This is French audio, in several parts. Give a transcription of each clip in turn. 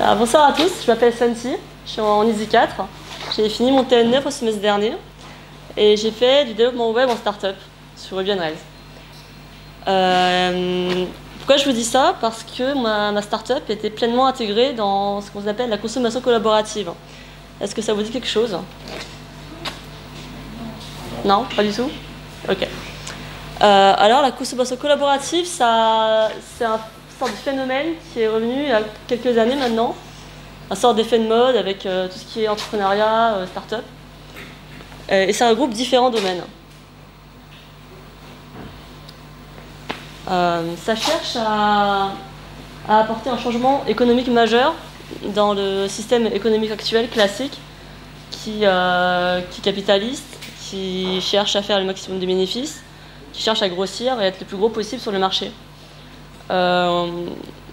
Alors, bonsoir à tous, je m'appelle Santi, je suis en Easy 4. J'ai fini mon TN9 au semestre dernier et j'ai fait du développement web en startup sur Ruby Rails. Euh, pourquoi je vous dis ça? Parce que ma, ma startup était pleinement intégrée dans ce qu'on appelle la consommation collaborative. Est-ce que ça vous dit quelque chose? Non, pas du tout? Ok. Euh, alors la consommation collaborative, c'est un sorte de phénomène qui est revenu il y a quelques années maintenant, un sort d'effet de mode avec euh, tout ce qui est entrepreneuriat, euh, start-up. Euh, et ça regroupe différents domaines. Euh, ça cherche à, apporter un changement économique majeur dans le système économique actuel classique qui, euh, qui capitaliste, qui cherche à faire le maximum de bénéfices, qui cherche à grossir et être le plus gros possible sur le marché. Euh,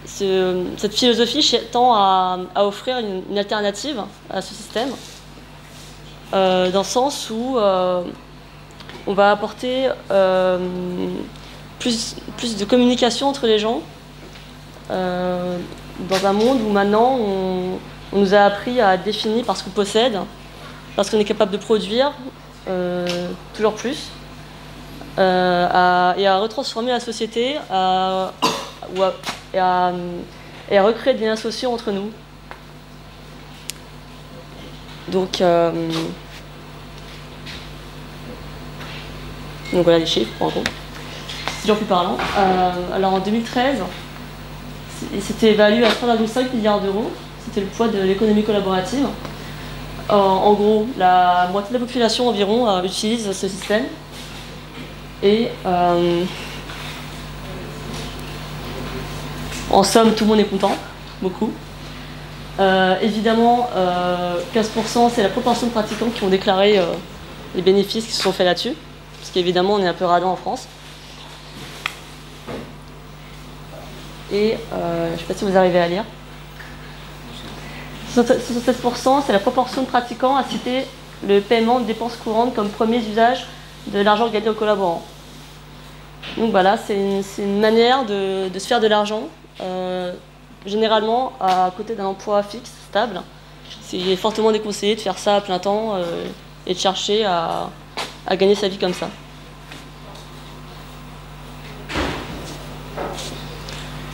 ce- cette philosophie tend à, offrir une, alternative à ce système, euh, dans le sens où euh, on va apporter plus, de communication entre les gens, dans un monde où maintenant on, nous a appris à être définis par ce qu'on possède, parce qu'on est capable de produire toujours plus, et à retransformer la société et, à, recréer des liens sociaux entre nous. Donc, euh, donc voilà les chiffres, en compte. C'est plus parlant. Euh, alors en 2013, c'est- c'était évalué à 3,5 milliards d'euros. C'était le poids de l'économie collaborative. En gros, la moitié de la population environ euh, utilise ce système. Et en somme, tout le monde est content, beaucoup. Euh, évidemment, euh, 15% c'est la proportion de pratiquants qui ont déclaré euh, les bénéfices qui se sont faits là-dessus, parce qu'évidemment on est un peu radin en France. Et euh, je ne sais pas si vous arrivez à lire. 67% c'est la proportion de pratiquants à citer le paiement de dépenses courantes comme premier usage de l'argent gagné aux collaborants. Donc voilà, c'est une, manière de, se faire de l'argent, euh, généralement à côté d'un emploi fixe, stable. C'est fortement déconseillé de faire ça à plein temps euh, et de chercher à, gagner sa vie comme ça.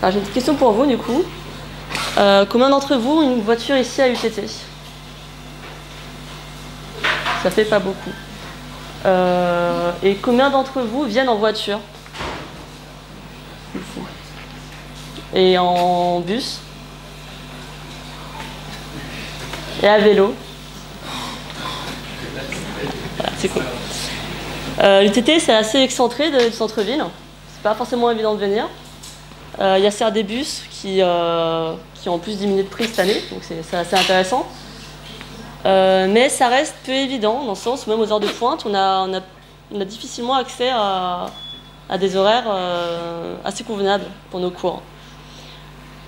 Alors, J'ai une question pour vous du coup. Euh, combien d'entre vous ont une voiture ici à UTT Ça fait pas beaucoup. Euh, et combien d'entre vous viennent en voiture C'est fou. Et en bus Et à vélo c'est cool. Euh, L'UTT, c'est assez excentré du centre-ville. C'est pas forcément évident de venir. Euh, Il y a certes des bus qui, euh, qui ont en plus diminué de prix cette année, donc c'est assez intéressant. Mais ça reste peu évident, dans le sens où même aux heures de pointe, on a, on a, on a difficilement accès à, à des horaires assez convenables pour nos cours.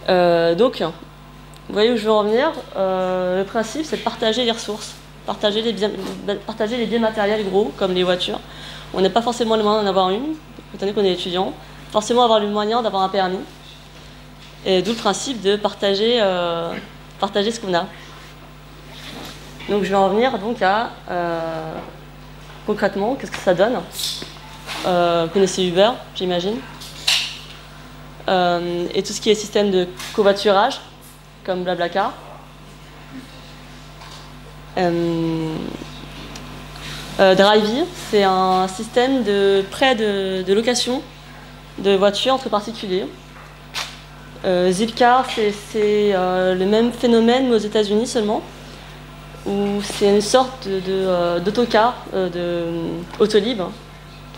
Euh, donc, vous voyez où je veux en venir Euh, Le principe, c'est de partager les ressources, partager les, biens, matériels gros, comme les voitures. On n'a pas forcément le moyen d'en avoir une, étant donné qu'on est étudiant, forcément avoir le moyen d'avoir un permis. Et d'où le principe de partager, euh, partager ce qu'on a. Donc je vais en venir donc à concrètement qu'est-ce que ça donne? Vous connaissez Uber, j'imagine. Euh, et tout ce qui est système de covoiturage, comme Blablacar. Euh, euh, Drivey, c'est un système de prêt de, de location de voitures entre particuliers. Euh, Zipcar, c'est le même phénomène mais aux États-Unis seulement où c'est une sorte de, de, d'autocar, de euh, Autolib,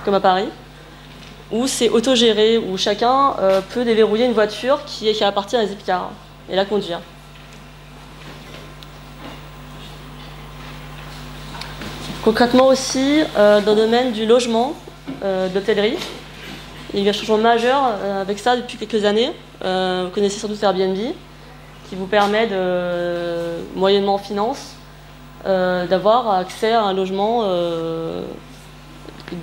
comme à Paris, où c'est autogéré, où chacun euh, peut déverrouiller une voiture qui, appartient à Zipcar et la conduire. Concrètement aussi, euh, dans le domaine du logement, euh, de l'hôtellerie, il y a eu un changement majeur euh, avec ça depuis quelques années. Vous connaissez sans doute Airbnb, qui vous permet, de, moyennement finance, euh, d'avoir accès à un logement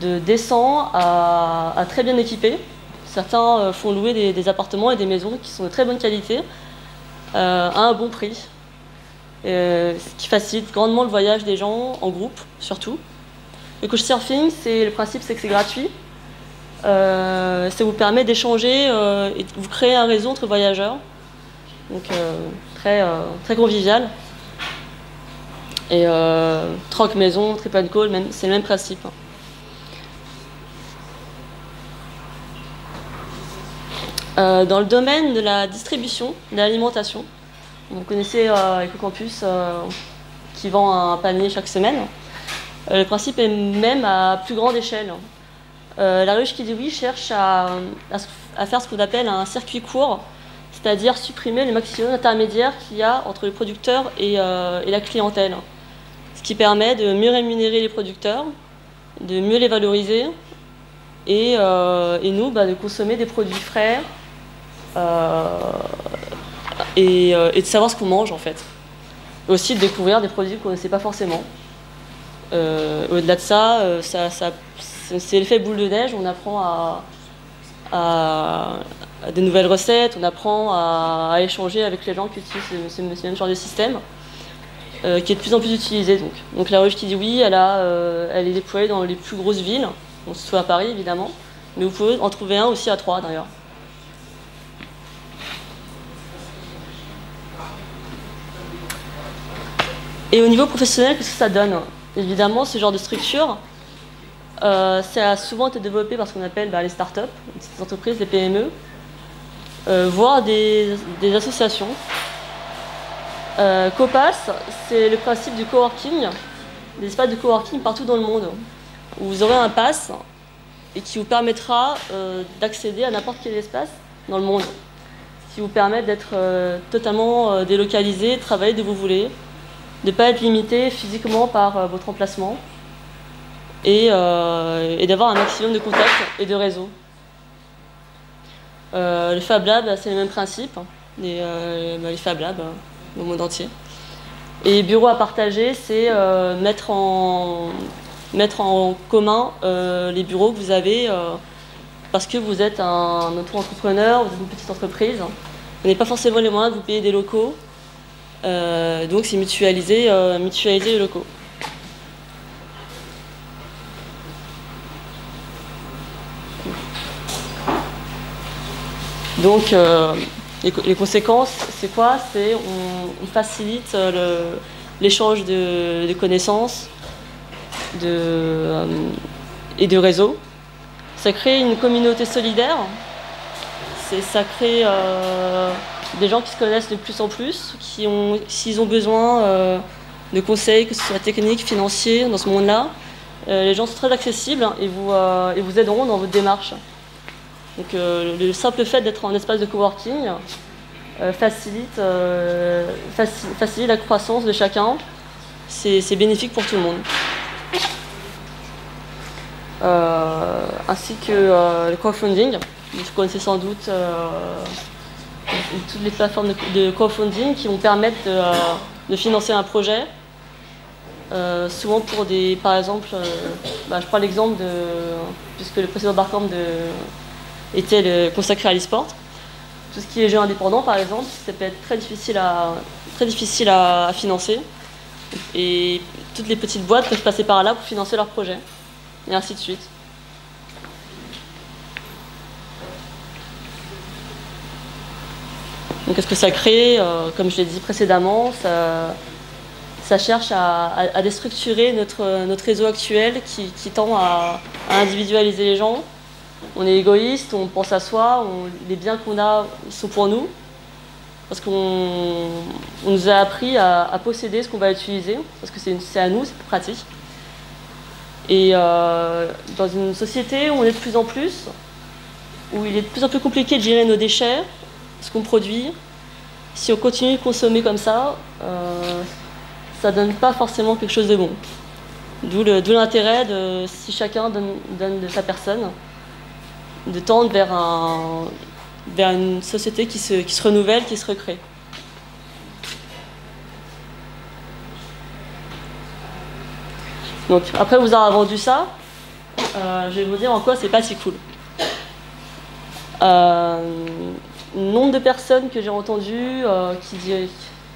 de décent à, très bien équipé, Certains font louer des, appartements et des maisons qui sont de très bonne qualité à un bon prix. ce qui facilite grandement le voyage des gens en groupe, surtout. Le couchsurfing, c'est le principe, c'est que c'est gratuit. ça vous permet d'échanger et vous créer un réseau entre voyageurs. Donc très, très convivial. Et euh, troc maison, trip and call, c'est le même principe. Euh, dans le domaine de la distribution, de l'alimentation, vous connaissez euh, Ecocampus euh, qui vend un panier chaque semaine. le principe est même à plus grande échelle. la ruche qui dit oui cherche à, faire ce qu'on appelle un circuit court, c'est-à-dire supprimer le maximum d'intermédiaires qu'il y a entre le producteur et la clientèle ce qui permet de mieux rémunérer les producteurs, de mieux les valoriser et, euh, nous bah, de consommer des produits frais euh, euh, et, de savoir ce qu'on mange en fait. Aussi de découvrir des produits qu'on ne sait pas forcément. Au-delà de ça, c'est l'effet boule de neige, on apprend à, des nouvelles recettes, on apprend à, échanger avec les gens qui utilisent ce, ce même genre de système. Euh, qui est de plus en plus utilisée. Donc, la ruche qui dit oui, elle, euh, est déployée dans les plus grosses villes, soit à Paris évidemment, mais vous pouvez en trouver un aussi à Troyes d'ailleurs. Et au niveau professionnel, qu'est-ce que ça donne Évidemment, ce genre de structure, euh, ça a souvent été développé par ce qu'on appelle bah, les startups, les entreprises, les PME, voire des, associations. Euh, Copas, c'est le principe du coworking, des espaces de coworking partout dans le monde, où vous aurez un pass et qui vous permettra euh, d'accéder à n'importe quel espace dans le monde, qui vous permet d'être euh, totalement délocalisé, travailler d'où vous voulez, de ne pas être limité physiquement par votre emplacement et, d'avoir un maximum de contacts et de réseaux. le Fab Lab, c'est le même principe. Les, bah, les Fab Labs, au monde entier. Et bureau à partager, c'est euh, mettre, en, mettre en commun euh, les bureaux que vous avez euh, parce que vous êtes un auto-entrepreneur, vous êtes une petite entreprise. Vous n'avez pas forcément les moyens de vous payer des locaux. Donc c'est mutualiser, mutualiser les locaux. Donc les, conséquences, c'est quoi? C'est on, facilite euh, l'échange de, connaissances euh, et de réseaux. Ça crée une communauté solidaire. Ça crée euh, des gens qui se connaissent de plus en plus, qui ont, s'ils ont besoin de conseils, que ce soit techniques, financiers, dans ce monde-là, les gens sont très accessibles et vous, vous aideront dans votre démarche. Donc euh, le simple fait d'être en espace de coworking euh, facilite, euh, facilite, la croissance de chacun. C'est bénéfique pour tout le monde. ainsi que le crowdfunding. Vous connaissez sans doute toutes les plateformes de, crowdfunding qui vont permettre de, financer un projet. souvent pour des, par exemple, bah, je prends l'exemple de, puisque le précédent Barcamp de, était consacré à l'e-sport. Tout ce qui est jeux indépendants, par exemple, ça peut être très difficile à, très difficile à, financer. Et toutes les petites boîtes peuvent passer par là pour financer leurs projets. Et ainsi de suite. Donc qu'est-ce que ça crée euh, Comme je l'ai dit précédemment, ça, cherche à, déstructurer notre, notre réseau actuel qui, tend à, individualiser les gens, on est égoïste, on pense à soi, les biens qu'on a sont pour nous, parce qu'on nous a appris à, posséder ce qu'on va utiliser, parce que c'est à nous, c'est plus pratique. Et euh, dans une société où on est de plus en plus, où il est de plus en plus compliqué de gérer nos déchets, ce qu'on produit, si on continue de consommer comme ça, euh, ça ne donne pas forcément quelque chose de bon. D'où l'intérêt de si chacun donne de sa personne de tendre vers, un, vers une société qui se, renouvelle, qui se recrée. Donc après vous avoir vendu ça, euh, je vais vous dire en quoi c'est pas si cool. Nombre de personnes que j'ai entendues qui,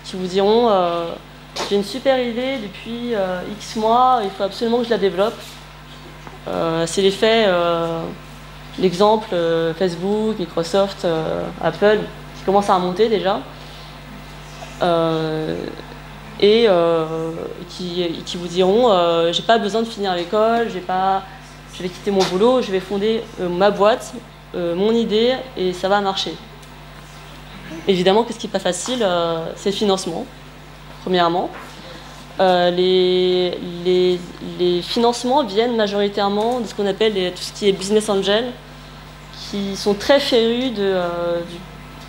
qui, vous diront j'ai une super idée depuis X mois, il faut absolument que je la développe. C'est l'effet, l'exemple Facebook, Microsoft, Apple, qui commence à remonter déjà. Euh, et euh, qui, qui, vous diront euh, j'ai pas besoin de finir l'école, je vais quitter mon boulot, je vais fonder ma boîte, mon idée et ça va marcher. Évidemment, qu'est-ce qui n'est pas facile, c'est le financement, premièrement. les, les, financements viennent majoritairement de ce qu'on appelle tout ce qui est business angel, qui sont très férus de,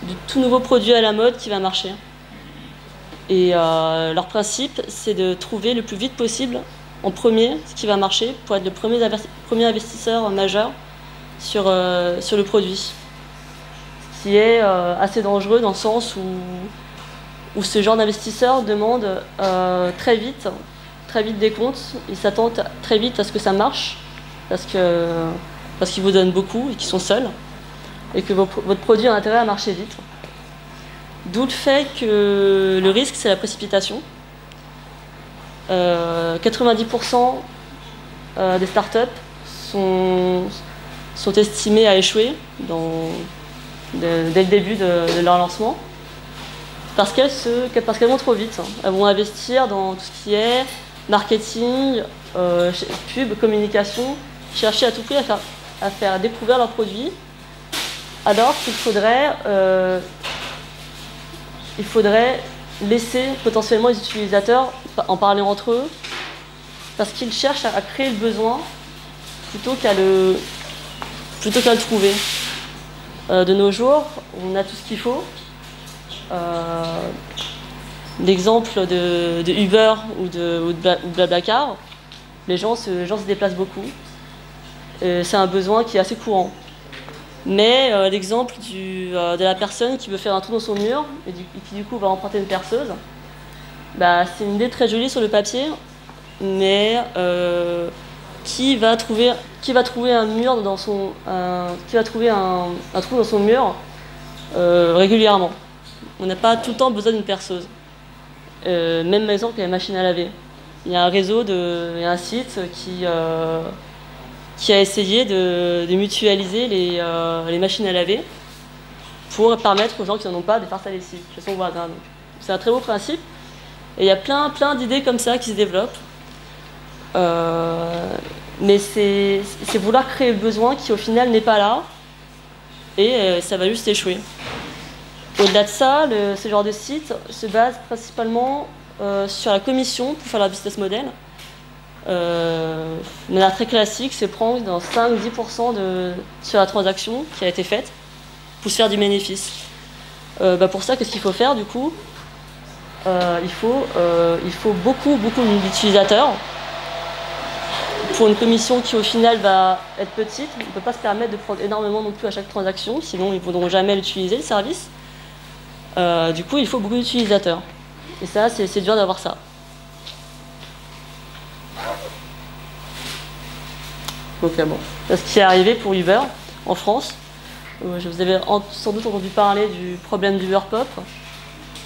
du, tout nouveau produit à la mode qui va marcher. Et euh, leur principe, c'est de trouver le plus vite possible, en premier, ce qui va marcher pour être le premier, investisseur majeur euh, sur le produit. Qui est euh, assez dangereux dans le sens où, où ce genre d'investisseur demande très vite, très vite des comptes. Ils s'attendent très vite à ce que ça marche parce que parce qu'ils vous donnent beaucoup et qu'ils sont seuls et que votre produit a intérêt à marcher vite. D'où le fait que le risque, c'est la précipitation. 90% euh, euh, des startups sont, sont estimées à échouer dès le début de, leur lancement parce qu'elles vont trop vite. Elles vont investir dans tout ce qui est marketing, euh, pub, communication, chercher à tout prix à faire, découvrir leurs produits, alors qu'il faudrait il faudrait laisser potentiellement les utilisateurs en parler entre eux, parce qu'ils cherchent à, créer le besoin plutôt qu'à le, plutôt qu'à le trouver. Euh, de nos jours, on a tout ce qu'il faut. Euh, l'exemple de, Uber ou de, Blablacar, les gens se, déplacent beaucoup. C'est un besoin qui est assez courant. Mais euh, l'exemple euh, de la personne qui veut faire un trou dans son mur et, qui du coup va emprunter une perceuse, bah, c'est une idée très jolie sur le papier, mais euh, qui, va trouver, qui va trouver un mur dans son, qui va trouver un, trou dans son mur régulièrement. On n'a pas tout le temps besoin d'une perceuse. même exemple que la machine à laver. Il y a un réseau, de, il y a un site qui qui a essayé de, mutualiser euh, les, machines à laver pour permettre aux gens qui n'en ont pas de faire sa lessive chez son voisin. C'est un très beau principe. Et il y a plein, plein d'idées comme ça qui se développent. Euh, mais c'est vouloir créer le besoin qui au final n'est pas là et euh, ça va juste échouer. Au-delà de ça, ce genre de site se base principalement sur la commission pour faire leur business model. Euh, de manière très classique, c'est prendre dans 5-10% sur la transaction qui a été faite pour se faire du bénéfice. Euh, bah, pour ça, qu'est-ce qu'il faut faire du coup? Euh, il, faut, il faut beaucoup, beaucoup d'utilisateurs pour une commission qui au final va être petite. On ne peut pas se permettre de prendre énormément non plus à chaque transaction, sinon ils ne voudront jamais l'utiliser le service. du coup, il faut beaucoup d'utilisateurs. Et ça, c'est dur d'avoir ça. Donc bon, ce qui est arrivé pour Uber en France. Euh, je vous avais sans doute entendu parler du problème d'Uber Pop,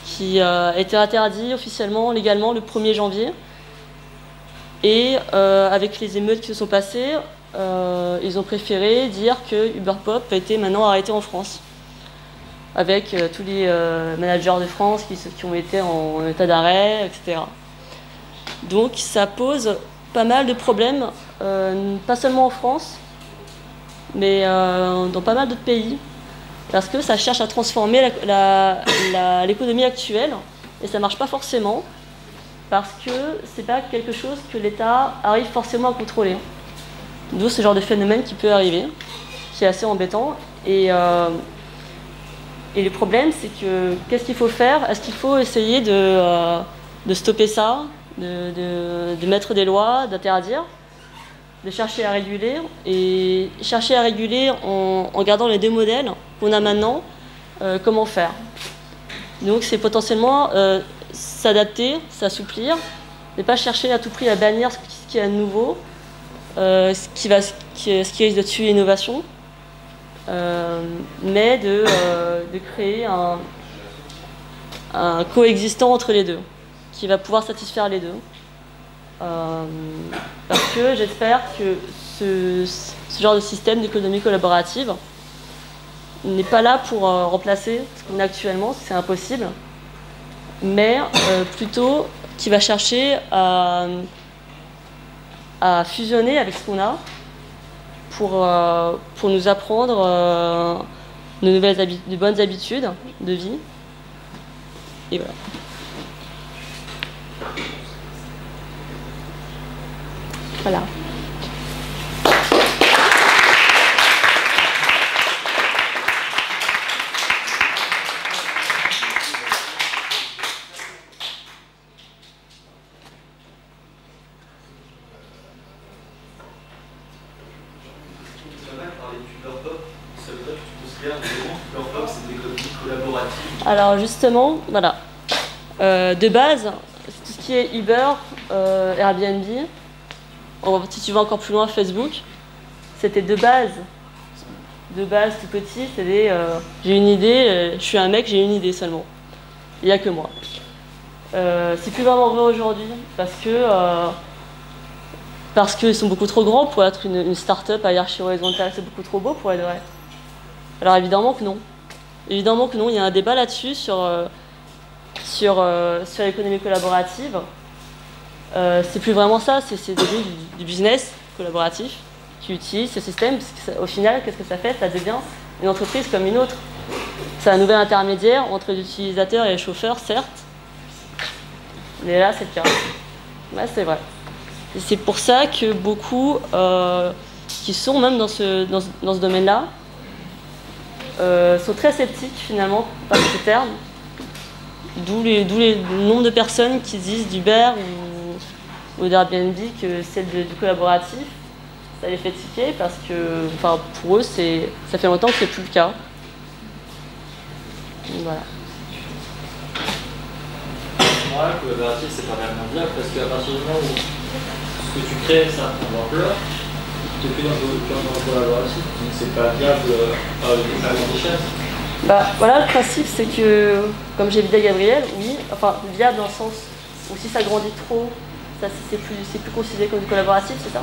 qui euh, a été interdit officiellement, légalement, le 1er janvier. Et euh, avec les émeutes qui se sont passées, ils ont préféré dire que Uber Pop était maintenant arrêté en France, avec tous les managers de France qui, ont été en état d'arrêt, etc. Donc ça pose pas mal de problèmes, euh, pas seulement en France, mais euh, dans pas mal d'autres pays, parce que ça cherche à transformer l'économie actuelle, et ça marche pas forcément, parce que c'est pas quelque chose que l'État arrive forcément à contrôler. D'où ce genre de phénomène qui peut arriver, qui est assez embêtant. Et, euh, et le problème, c'est que qu'est-ce qu'il faut faire? Est-ce qu'il faut essayer de, de stopper ça de, mettre des lois, d'interdire, de chercher à réguler, et chercher à réguler en, gardant les deux modèles qu'on a maintenant, euh, comment faire? Donc c'est potentiellement euh, s'adapter, s'assouplir, ne pas chercher à tout prix à bannir ce qui est nouveau, euh, ce, qui va, ce qui risque de tuer l'innovation, mais de, de créer un, coexistant entre les deux, qui va pouvoir satisfaire les deux. parce que j'espère que ce, genre de système d'économie collaborative n'est pas là pour remplacer ce qu'on a actuellement, c'est impossible, mais plutôt qui va chercher à, fusionner avec ce qu'on a pour, euh, nous apprendre euh, de, nouvelles de bonnes habitudes de vie. Et voilà. Voilà. Alors justement, voilà. Euh, de base, tout ce qui est Uber, euh, Airbnb, si tu vas encore plus loin, Facebook, c'était de base. De base, tout petit, c'était euh, j'ai une idée, je suis un mec, j'ai une idée seulement. Il n'y a que moi. c'est plus vraiment vrai aujourd'hui parce que parce qu'ils sont beaucoup trop grands pour être une, une start-up à hiérarchie horizontale, c'est beaucoup trop beau pour être vrai. Alors évidemment que non. Évidemment que non, il y a un débat là-dessus sur, euh, sur, euh, sur l'économie collaborative. Euh, c'est plus vraiment ça, c'est du, du, business collaboratif qui utilise ce système. au final, qu'est-ce que ça fait? Ça devient une entreprise comme une autre. C'est un nouvel intermédiaire entre l'utilisateur et les chauffeurs, certes. Mais là, c'est le cas. C'est vrai. c'est pour ça que beaucoup qui sont même dans ce, dans, dans ce domaine-là euh, sont très sceptiques finalement par ce terme. D'où les, les nombres de personnes qui disent d'Uber ou, ou d'Airbnb que c'est du collaboratif. Ça les fait tiquer parce que enfin, pour eux, ça fait longtemps que c'est plus le cas. voilà. Collaboratif, c'est pas vraiment bien parce qu'à partir du moment où ce que tu crées, ça prend c'est pas viable échelle bah, voilà, le principe, c'est que, comme j'ai dit à Gabriel, oui, enfin, viable dans le sens où si ça grandit trop, ça, c'est, plus, plus considéré comme du collaboratif, c'est ça?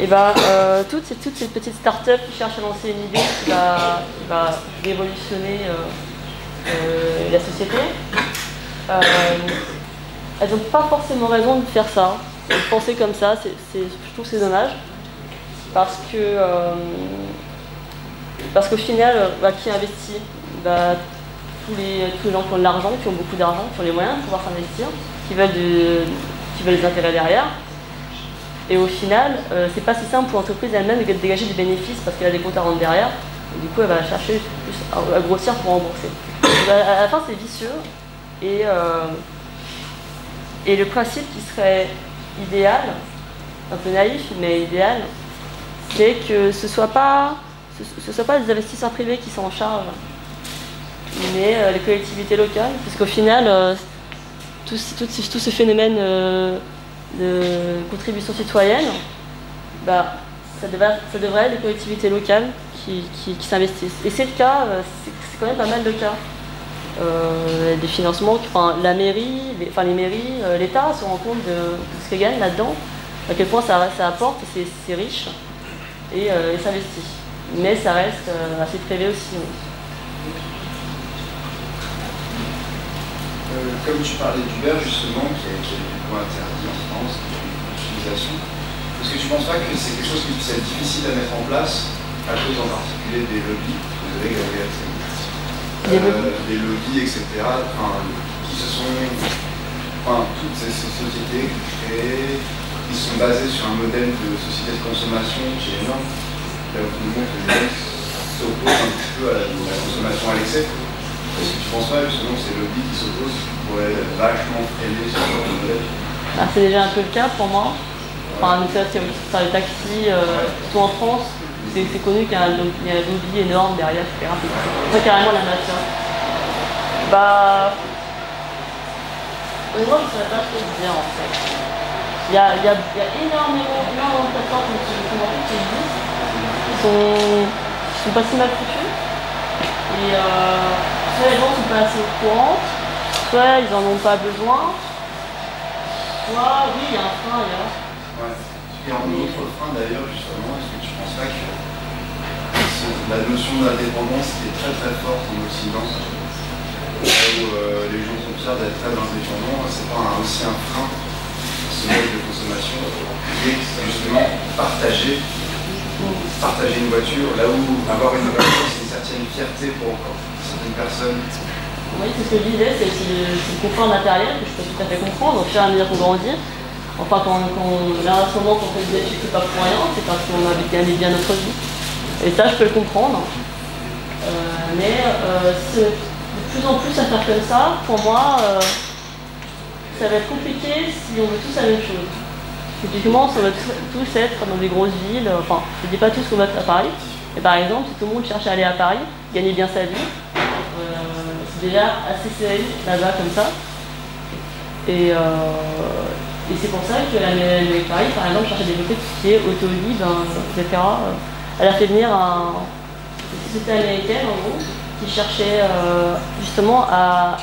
Et bah, euh, toutes, ces, toutes ces petites startups qui cherchent à lancer une idée qui va, va révolutionner euh, euh, la société, elles n'ont pas forcément raison de faire ça, de penser comme ça, c'est, je trouve c'est dommage parce que euh, parce qu'au final, bah, qui investit bah, tous, les, gens qui ont de l'argent, qui ont beaucoup d'argent, qui ont les moyens de pouvoir s'investir, qui veulent, qui veulent des intérêts derrière. Et au final, euh, c'est pas si simple pour l'entreprise elle-même de dégager des bénéfices parce qu'elle a des comptes à rendre derrière. Et du coup, elle va chercher plus à, grossir pour rembourser. à la fin, c'est vicieux. Et, euh, et le principe qui serait idéal, un peu naïf, mais idéal, c'est que ce ne soit, pas, ce, soit pas les investisseurs privés qui sont en charge, mais euh, les collectivités locales, parce qu'au final, euh, tout, ce phénomène euh, de contribution citoyenne, bah, ça, devrait, ça, devrait, être les collectivités locales qui, s'investissent. Et c'est le cas, c'est quand même pas mal de cas. des financements, enfin, la mairie, les, enfin les mairies, l'État se rend compte de, ce qu'ils gagne là-dedans, à quel point ça, ça apporte, c'est riche et, euh, s'investit. Mais ça reste euh, assez privé aussi. Euh, comme tu parlais d'Uber justement, qui est, qui est interdit en France, l'utilisation, est-ce que tu ne penses pas que c'est quelque chose qui puisse être difficile à mettre en place à cause en particulier des lobbies? Désolé Gabriel, euh, des lobbies, etc. qui se sont. Enfin, toutes ces, ces sociétés qui créent qui sont basés sur un modèle de société de consommation qui est énorme. Là où tout le monde s'oppose un petit peu à la, consommation à l'excès. Est-ce que tu penses pas justement que c'est le lobby qui s'oppose qui pourrait vachement freiner ce genre de modèle ah, C'est déjà un peu le cas pour moi. Enfin, ça, c'est les taxis, euh, surtout en France, c'est connu qu'il y, a un lobby énorme derrière, etc. C'est carrément la matière. Bah. Moi, je ne saurais pas dire en fait. Il y a, il y a, il y a énormément, énormément de plateformes qui, existent, qui sont qui sont pas si mal foutus. Et euh, soit les gens sont pas assez au courant, soit ils en ont pas besoin, soit oui, il y a un frein ailleurs. Ouais. Et en autre frein d'ailleurs, justement, est-ce que tu penses pas que la notion d'indépendance est très très forte en Occident, où euh, les gens sont fiers d'être très indépendants, c'est pas un- aussi un frein de consommation qui justement partager, partager une voiture, là où avoir une voiture c'est une certaine fierté pour certaines personnes. Oui, c'est ce que je disais, c'est le, confort matériel que je peux tout à fait comprendre. Au fur et à mesure qu'on grandit, enfin, quand, quand, là, en ce moment, quand on fait des études, c'est pas pour rien, c'est parce qu'on a gagné bien notre vie. Et ça, je peux le comprendre. Euh, mais euh, de plus en plus à faire comme ça, pour moi, euh, ça va être compliqué si on veut tous la même chose. Typiquement, ça va tous être dans des grosses villes, enfin, je ne dis pas tous qu'on va être à Paris, mais par exemple, si tout le monde cherche à aller à Paris, gagner bien sa vie, euh, c'est déjà assez serré là-bas comme ça. Et, euh, et c'est pour ça que la mairie Paris, par exemple, cherche à développer tout ce qui est auto-libre, etc. Elle a fait venir un, une société américaine, en gros, qui cherchait euh, justement à,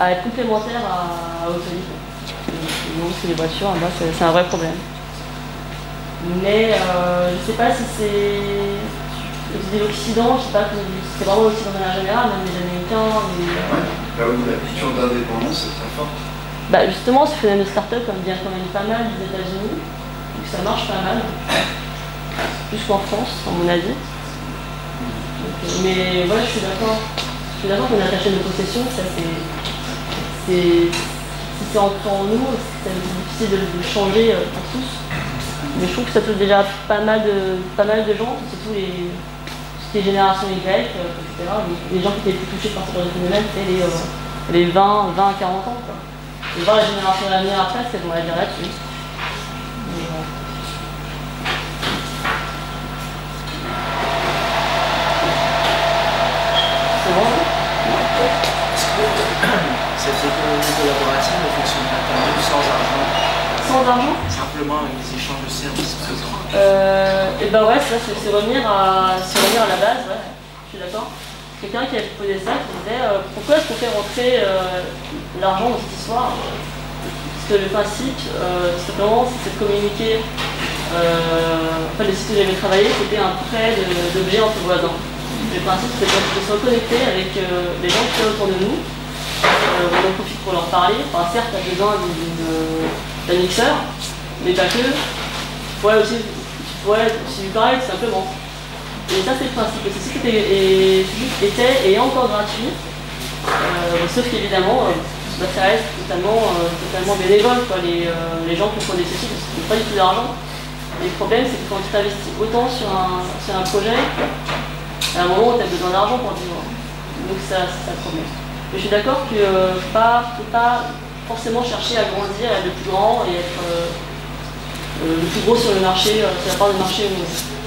à être complémentaire à, à Autolib. Donc c'est les voitures, c'est un vrai problème. Mais euh, je ne sais pas si c'est l'Occident, je sais pas si c'est vraiment l'Occident de manière générale, même les Américains. les, euh, Ouais. Là où la culture d'indépendance est très forte. bah justement, ce phénomène de start-up comme vient quand même pas mal des États-Unis, donc ça marche pas mal, plus qu'en France, à mon avis. Donc, euh, mais voilà, je suis d'accord. Je suis d'accord qu'on est attaché nos possessions, ça c'est. C'est- Si en, nous, c'est difficile de, de changer euh, pour tous. Mais je trouve que ça touche déjà pas mal de, pas mal de gens, surtout les, tout ce qui est génération Y, euh, etc. Les, les gens qui étaient les plus touchés par ce genre de phénomène, c'est les, euh, les 20, 20 à 40 ans. Quoi. Et voir la génération à venir après, c'est qu'on va dire là-dessus. C'est bon hein? Cette économie collaborative ne fonctionnerait pas mieux sans argent Sans argent Simplement avec des échanges de services, par exemple Euh, et ben ouais, ça c'est revenir à, revenir à la base, ouais, je suis d'accord. Quelqu'un qui a posé ça, qui disait euh, pourquoi est-ce qu'on fait rentrer euh, l'argent dans cette histoire? Parce que le principe, tout simplement, c'est de communiquer. Enfin, le site où j'avais travaillé, c'était un prêt d'objets entre voisins. Le principe, c'est de se reconnecter avec les gens qui sont autour de nous. Euh, on en profite pour leur parler. Enfin, certes, tu as besoin d'un mixeur, mais pas que. Tu pourrais aussi, tu aussi lui parler tout simplement. Et ça, c'est le principe. Et ceci était, et, encore gratuit. Euh, sauf qu'évidemment, euh, bah, ça reste totalement, totalement bénévole. Les, les gens qui font des ceci ne pas du tout d'argent. Le problème, c'est que quand tu t'investis autant sur un, sur un projet, à un moment tu as besoin d'argent pour vivre. Donc ça, ça le problème. Mais je suis d'accord que euh, faut pas, faut pas forcément chercher à grandir, à être le plus grand et être euh, euh, le plus gros sur le marché, euh, sur la part du marché où